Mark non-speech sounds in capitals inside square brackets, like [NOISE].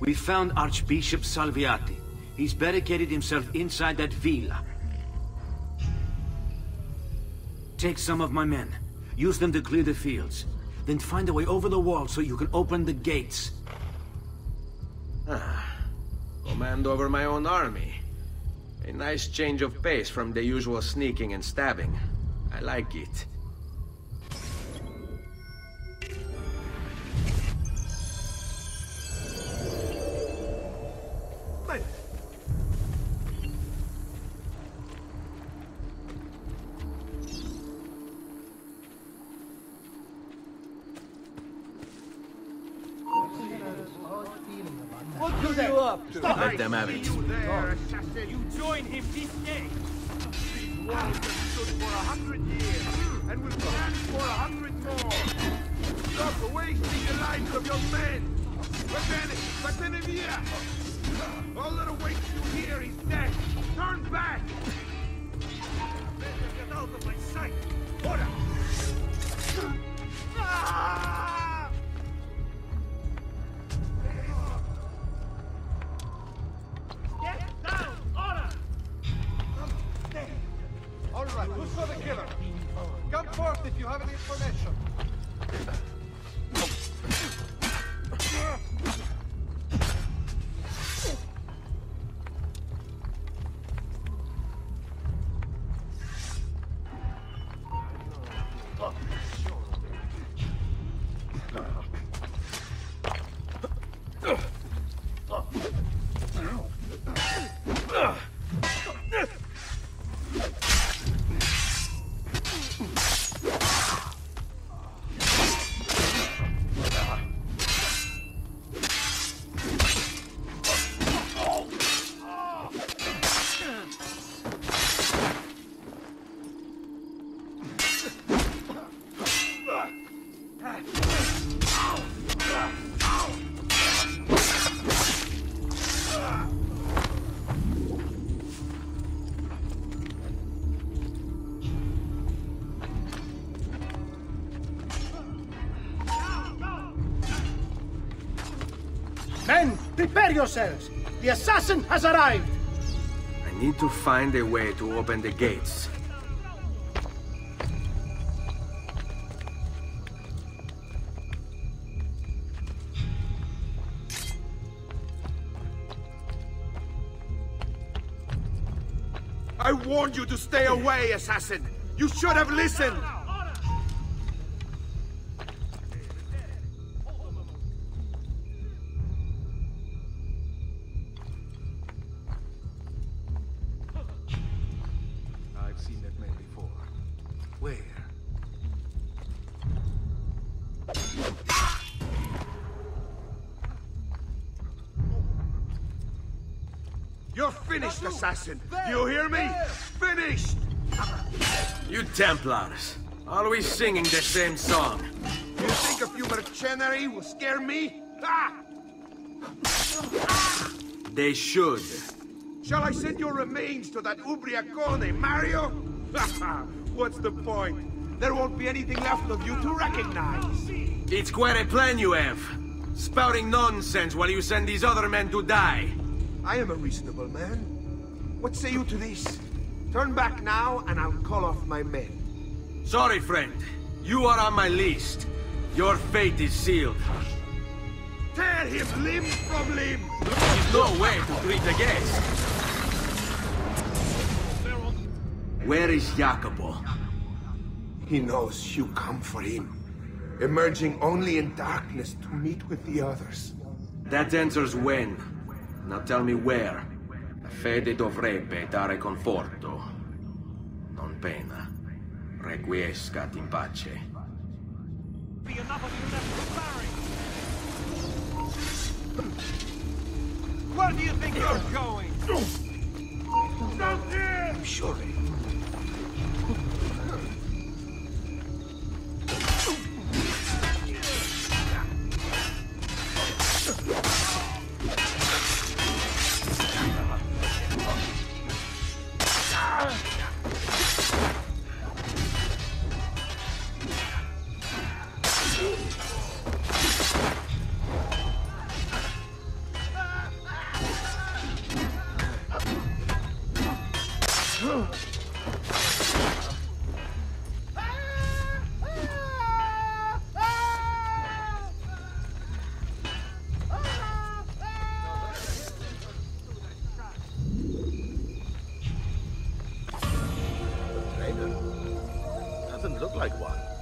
We found Archbishop Salviati. He's barricaded himself inside that villa. Take some of my men. Use them to clear the fields. Then find a way over the wall so you can open the gates. Ah. Command over my own army. A nice change of pace from the usual sneaking and stabbing. I like it. Let them have it. You there. You join him this day. These walls have stood for a hundred years, and will stand for a hundred more. Stop wasting the lives of your men. Vatene, Vatene via. All that awaits you here is death. Turn back. All right, who saw the killer? Come forth if you have any information. Men, prepare yourselves! The assassin has arrived! I need to find a way to open the gates. I warned you to stay away, assassin! You should have listened! Where? You're finished, assassin! You hear me? Finished! You Templars, always singing the same song. You think a few mercenary will scare me? Ah! They should. Shall I send your remains to that Ubriacone, Mario? [LAUGHS] What's the point? There won't be anything left of you to recognize. It's quite a plan you have. Spouting nonsense while you send these other men to die. I am a reasonable man. What say you to this? Turn back now, and I'll call off my men. Sorry, friend. You are on my list. Your fate is sealed. Tear him limb from limb! There's no way to treat a guest. Where is Jacopo? He knows you come for him, emerging only in darkness to meet with the others. That answers when. Now tell me where. La fede dovrebbe dare conforto. Non pena. Requiescat in pace. Be enough of you left Where do you think you're going? Look like one.